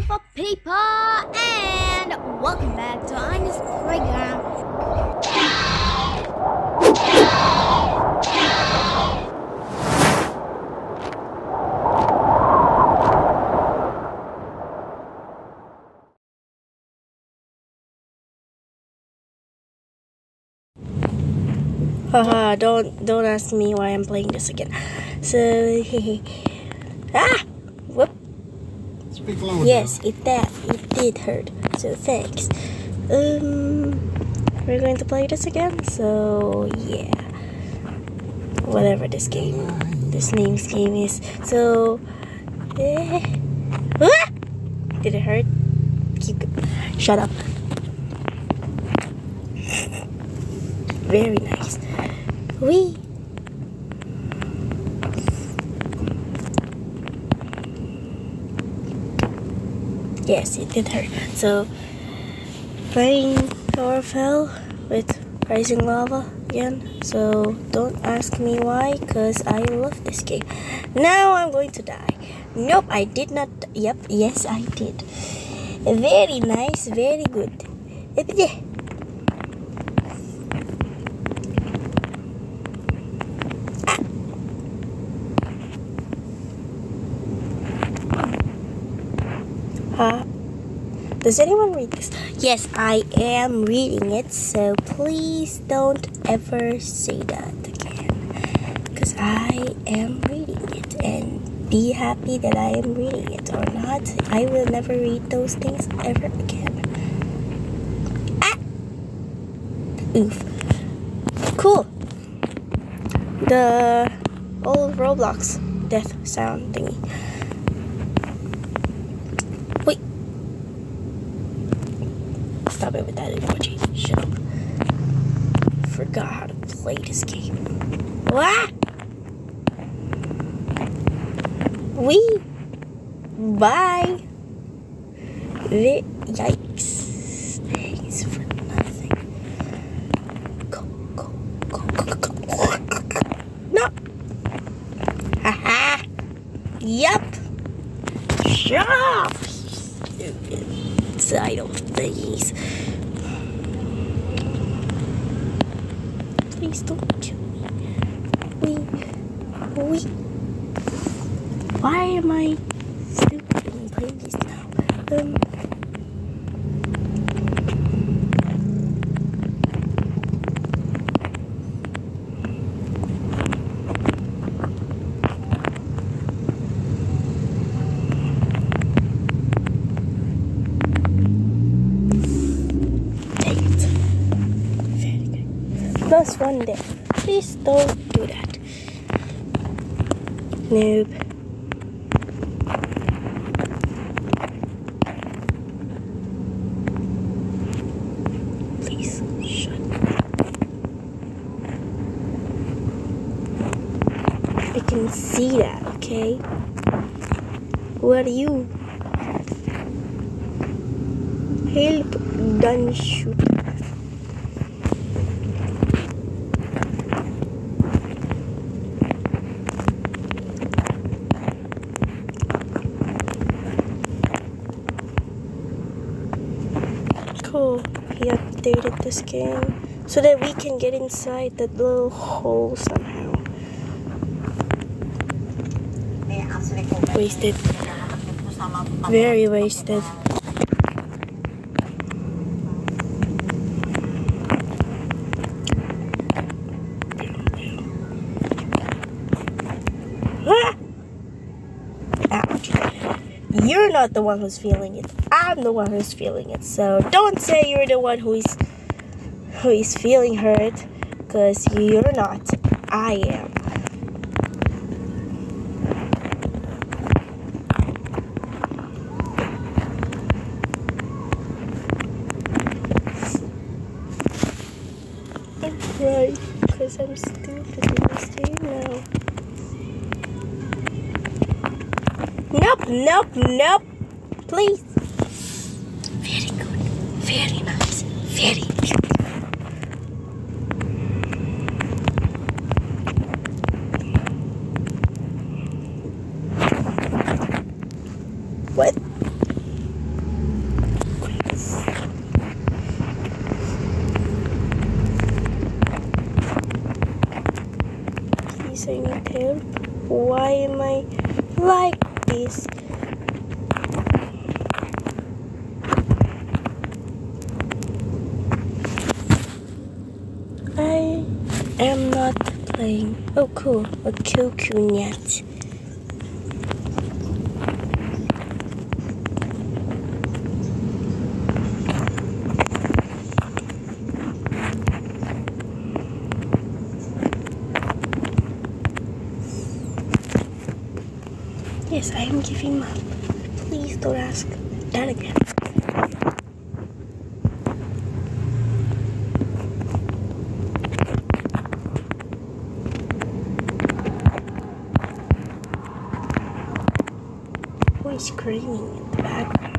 beautiful people, and welcome back to Anya's Playground. Haha, don't don't ask me why I'm playing this again. So ah Yes it that it did hurt. So thanks. Um we're going to play this again, so yeah. Whatever this game this name's game is. So eh, ah! Did it hurt? Keep shut up. Very nice. We Yes, it did hurt. So playing Tower Fell with Rising Lava again. So don't ask me why, cause I love this game. Now I'm going to die. Nope, I did not. Yep, yes, I did. Very nice, very good. Uh, does anyone read this? Yes, I am reading it, so please don't ever say that again. Because I am reading it, and be happy that I am reading it or not. I will never read those things ever again. Ah! Oof. Cool. The old Roblox death sound thingy. Stop it with that emoji. Shut up. Forgot how to play this game. What? We. Bye. Vi- Yikes. Thanks for nothing. Go, go, go, go, go, go. No. Haha. Yup. Shut up. Stupid side of thingies. Please don't kill me. We. We. Why am I stupid and playing these now? Um. Dang it. Very good. Plus one day. Please don't do that. Noob. Please shut. I can see that, okay? What are you? Help gun shooter. Cool. He updated this game so that we can get inside that little hole somehow. Wasted. Very wasted. Ah! Ouch. You're not the one who's feeling it. I'm the one who's feeling it. So don't say you're the one who is who is feeling hurt because you're not. I am. I'm right because I'm stupid in this game now. nope, nope. Please. Very good. Very nice. Very beautiful. What? Please, I need help. Why am I like this? Am not playing. Oh, cool. A net. Yes, I am giving up. Please don't ask that again. Screaming in the background?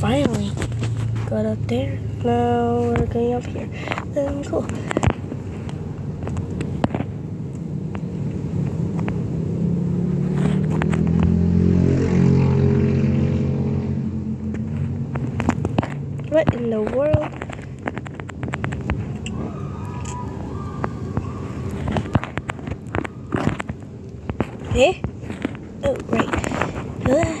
Finally got up there. Now we're going up here. Um, cool. What in the world? Eh? Oh, right. Ah.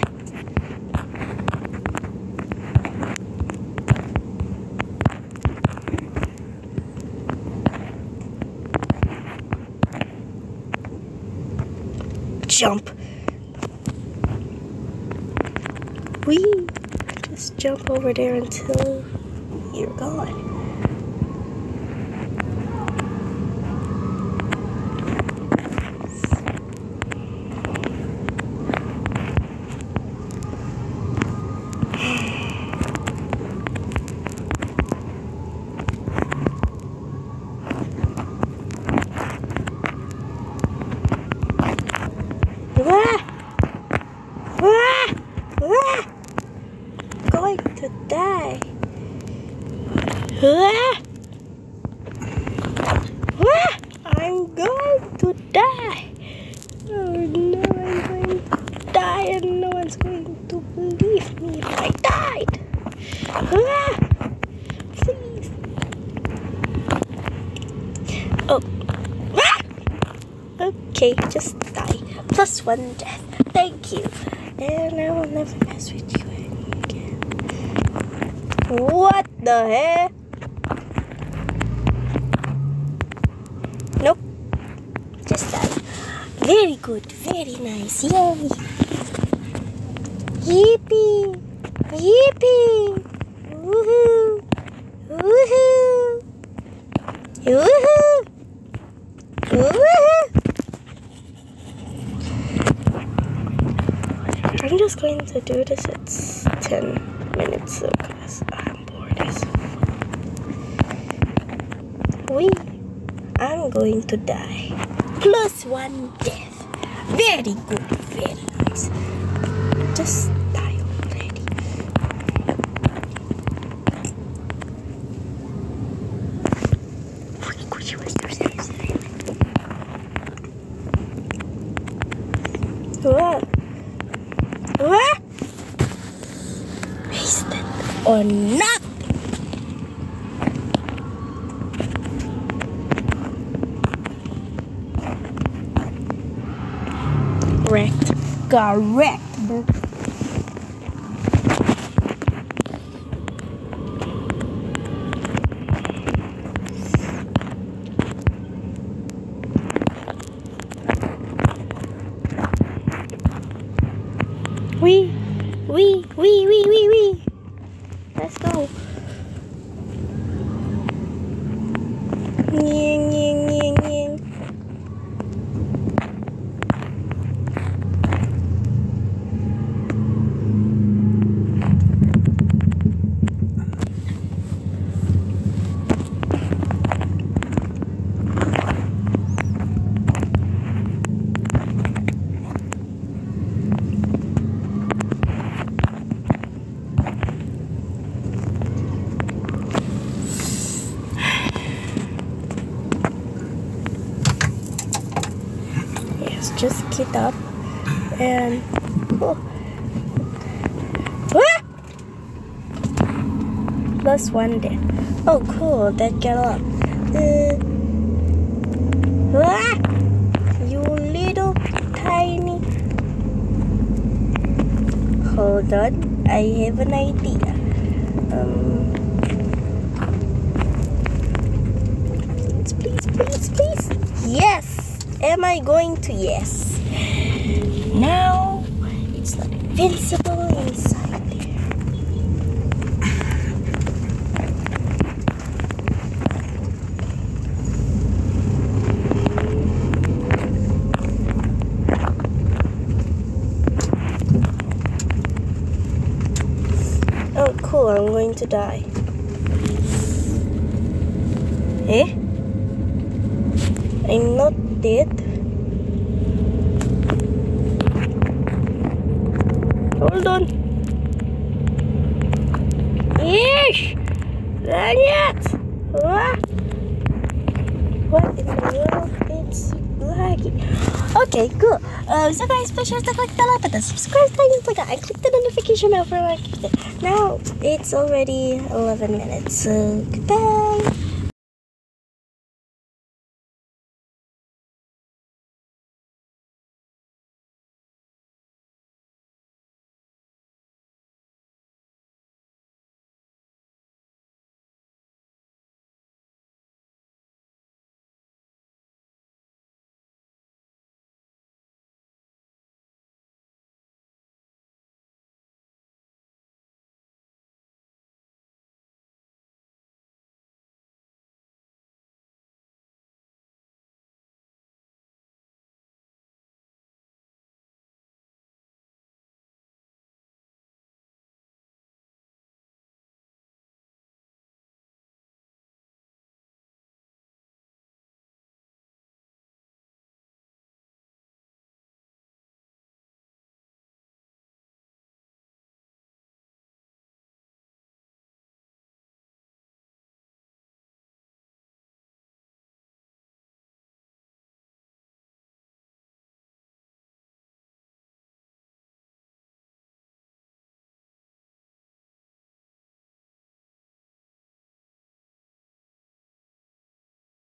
Jump. We just jump over there until you're gone. Ah! Ah! Ah! Going to die. Ah! Ah! I'm going to die. Oh no, I'm going to die and no one's going to believe me if I died. Ah! Please. Oh. Ah! Okay, just die. Plus one death. Thank you. And I will never mess with you again. What the heck? Nope. Just die. Very good. Very nice. Yay. Yippee. Yippee. Woohoo. Woohoo. Woohoo. Woohoo. I'm just going to do this It's 10 minutes because I'm bored as fuck. We, I'm going to die. Plus one death. Very good, very nice. Just die already. What? Wasted or not? Correct. Correct, just get up and. Oh. Ah! plus one there. Oh, cool. That got up. Uh, ah! You little tiny. Hold on. I have an idea. Um, please, please, please. Yes. Am I going to yes? Now it's not invincible inside there. Oh, cool. I'm going to die. Eh? I'm not dead. Hold on. Yes! Dang it! What? What in the world? It's laggy. Okay, cool. Um, so guys, be sure to click the like button, subscribe my button, and click the notification bell for more. Now, it's already 11 minutes, so goodbye.